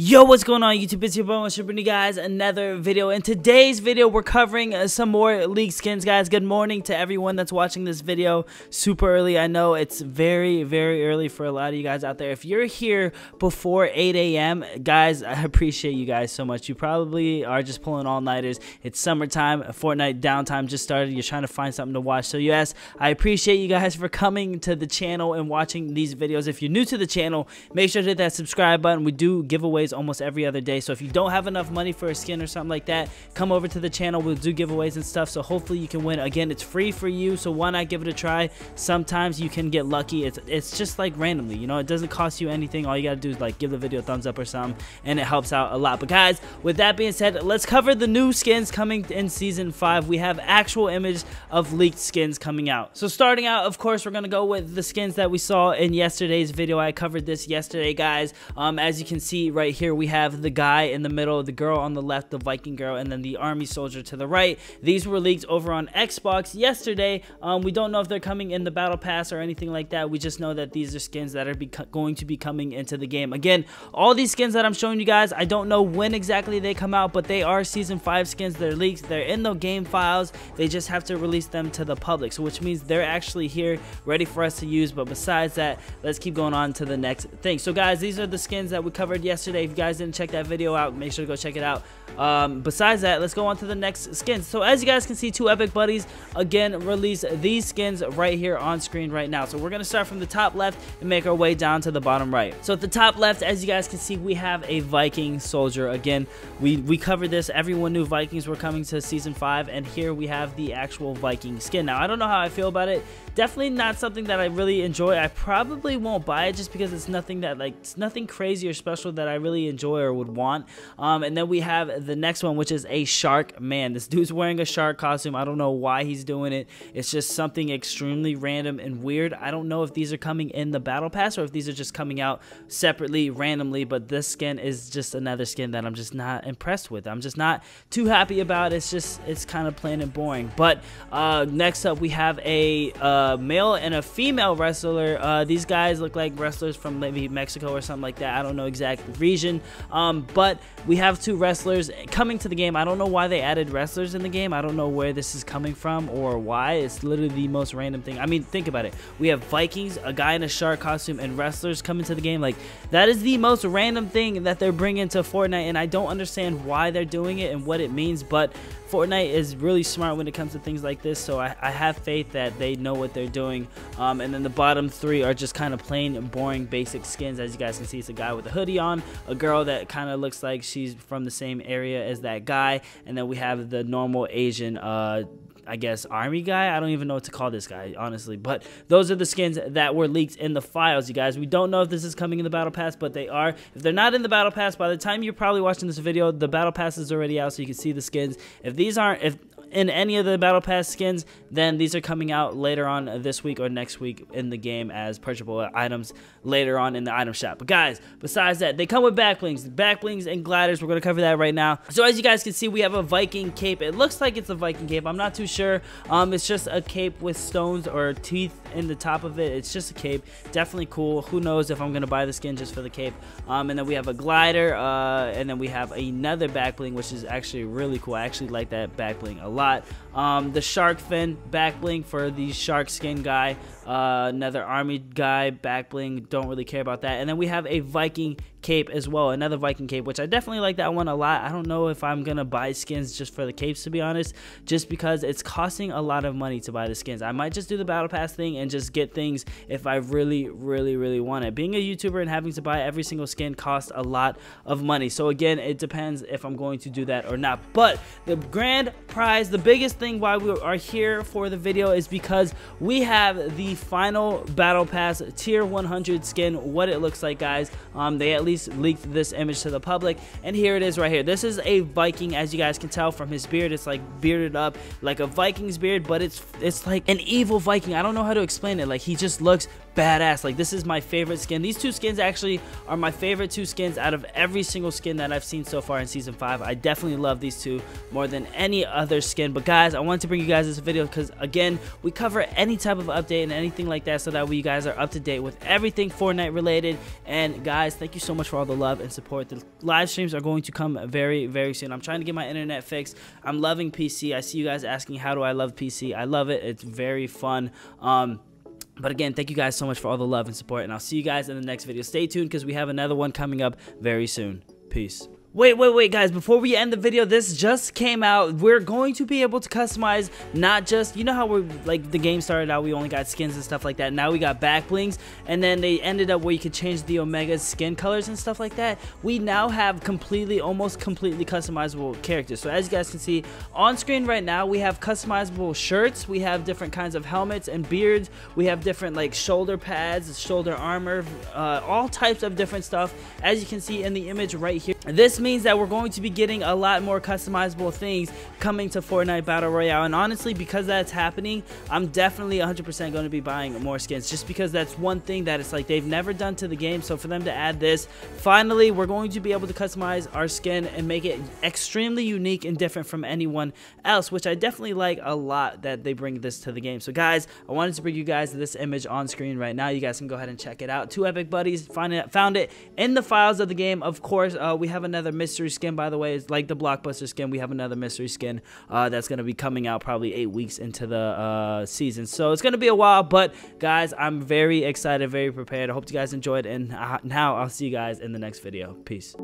Yo, what's going on YouTube? It's your boy, Mr. bringing you guys another video. In today's video, we're covering uh, some more League skins, guys. Good morning to everyone that's watching this video super early. I know it's very, very early for a lot of you guys out there. If you're here before 8 a.m., guys, I appreciate you guys so much. You probably are just pulling all-nighters. It's summertime, Fortnite downtime just started. You're trying to find something to watch. So yes, I appreciate you guys for coming to the channel and watching these videos. If you're new to the channel, make sure to hit that subscribe button. We do giveaways giveaways almost every other day. So if you don't have enough money for a skin or something like that, come over to the channel. We'll do giveaways and stuff. So hopefully you can win. Again, it's free for you. So why not give it a try? Sometimes you can get lucky. It's, it's just like randomly, you know, it doesn't cost you anything. All you got to do is like give the video a thumbs up or something and it helps out a lot. But guys, with that being said, let's cover the new skins coming in season five. We have actual images of leaked skins coming out. So starting out, of course, we're going to go with the skins that we saw in yesterday's video. I covered this yesterday, guys. Um, as you can see right here, we have the guy in the middle, the girl on the left, the Viking girl, and then the army soldier to the right. These were leaked over on Xbox yesterday. Um, we don't know if they're coming in the battle pass or anything like that. We just know that these are skins that are going to be coming into the game. Again, all these skins that I'm showing you guys, I don't know when exactly they come out, but they are season 5 skins. They're leaked. They're in the game files. They just have to release them to the public. So which means they're actually here ready for us to use. But besides that, let's keep going on to the next thing. So guys, these are the skins that we covered yesterday. If you guys didn't check that video out, make sure to go check it out. Um, besides that, let's go on to the next skins. So as you guys can see, two Epic Buddies, again, release these skins right here on screen right now. So we're going to start from the top left and make our way down to the bottom right. So at the top left, as you guys can see, we have a Viking soldier. Again, we, we covered this. Everyone knew Vikings were coming to Season 5, and here we have the actual Viking skin. Now, I don't know how I feel about it. Definitely not something that I really enjoy. I probably won't buy it just because it's nothing that, like, it's nothing crazy or special that I really enjoy or would want. Um, and then we have the next one, which is a shark man. This dude's wearing a shark costume. I don't know why he's doing it. It's just something extremely random and weird. I don't know if these are coming in the battle pass or if these are just coming out separately, randomly. But this skin is just another skin that I'm just not impressed with. I'm just not too happy about. It's just, it's kind of plain and boring. But uh, next up, we have a uh, male and a female wrestler. Uh, these guys look like wrestlers from maybe Mexico or something like that. I don't know exact region. Um, but we have two wrestlers coming to the game. I don't know why they added wrestlers in the game. I don't know where this is coming from or why. It's literally the most random thing. I mean, think about it. We have Vikings, a guy in a shark costume, and wrestlers coming to the game. Like, that is the most random thing that they're bringing to Fortnite, and I don't understand why they're doing it and what it means, but Fortnite is really smart when it comes to things like this, so I, I have faith that they know what they're doing. Um, and then the bottom three are just kind of plain, boring, basic skins. As you guys can see, it's a guy with a hoodie on, a girl that kind of looks like she's from the same area as that guy, and then we have the normal Asian uh, I guess, army guy. I don't even know what to call this guy, honestly. But those are the skins that were leaked in the files, you guys. We don't know if this is coming in the Battle Pass, but they are. If they're not in the Battle Pass, by the time you're probably watching this video, the Battle Pass is already out, so you can see the skins. If these aren't, if in any of the Battle Pass skins, then these are coming out later on this week or next week in the game as purchasable items later on in the item shop. But guys, besides that, they come with backblings, backblings and gliders. We're going to cover that right now. So as you guys can see, we have a Viking cape. It looks like it's a Viking cape. I'm not too sure. Um, it's just a cape with stones or teeth in the top of it. It's just a cape. Definitely cool. Who knows if I'm going to buy the skin just for the cape. Um, and then we have a glider. Uh, and then we have another backbling, which is actually really cool. I actually like that backbling a lot. Um, the shark fin back bling for the shark skin guy. Uh, another army guy back bling. Don't really care about that. And then we have a Viking cape as well. Another Viking cape, which I definitely like that one a lot. I don't know if I'm to buy skins just for the capes, to be honest, just because it's costing a lot of money to buy the skins. I might just do the Battle Pass thing and just get things if I really, really, really want it. Being a YouTuber and having to buy every single skin costs a lot of money. So again, it depends if I'm going to do that or not. But the grand prize, the biggest thing why we are here for the video is because we have the final Battle Pass Tier 100 skin, what it looks like, guys. Um, they at least leaked this image to the public, and here it is right here. This is a Viking, as you guys can tell from his beard. It's like bearded up like a Viking's beard, but it's it's like an evil Viking. I don't know how to explain it. Like he just looks badass. Like this is my favorite skin. These two skins actually are my favorite two skins out of every single skin that I've seen so far in season 5. I definitely love these two more than any other skin. But guys, I wanted to bring you guys this video because again, we cover any type of update and anything like that so that you guys are up to date with everything Fortnite related. And guys, thank you so much much for all the love and support. The live streams are going to come very, very soon. I'm trying to get my internet fixed. I'm loving PC. I see you guys asking, how do I love PC? I love it. It's very fun. Um, but again, thank you guys so much for all the love and support, and I'll see you guys in the next video. Stay tuned because we have another one coming up very soon. Peace. Wait, wait, wait, guys, before we end the video, this just came out. We're going to be able to customize not just, you know how we're, like, the game started out, we only got skins and stuff like that. Now we got back blings, and then they ended up where you could change the Omega's skin colors and stuff like that. We now have completely, almost completely customizable characters. So as you guys can see, on screen right now, we have customizable shirts, we have different kinds of helmets and beards, we have different, like, shoulder pads, shoulder armor, uh, all types of different stuff, as you can see in the image right here. This means that we're going to be getting a lot more customizable things coming to Fortnite Battle Royale. And honestly, because that's happening, I'm definitely 100% going to be buying more skins just because that's one thing that it's like they've never done to the game. So for them to add this, finally, we're going to be able to customize our skin and make it extremely unique and different from anyone else, which I definitely like a lot that they bring this to the game. So guys, I wanted to bring you guys this image on screen right now. You guys can go ahead and check it out. Two Epic Buddies find it, found it in the files of the game. Of course, uh, we have another mystery skin, by the way. It's like the blockbuster skin. We have another mystery skin uh, that's going to be coming out probably eight weeks into the uh, season. So it's going to be a while, but guys, I'm very excited, very prepared. I hope you guys enjoyed, and uh, now I'll see you guys in the next video. Peace.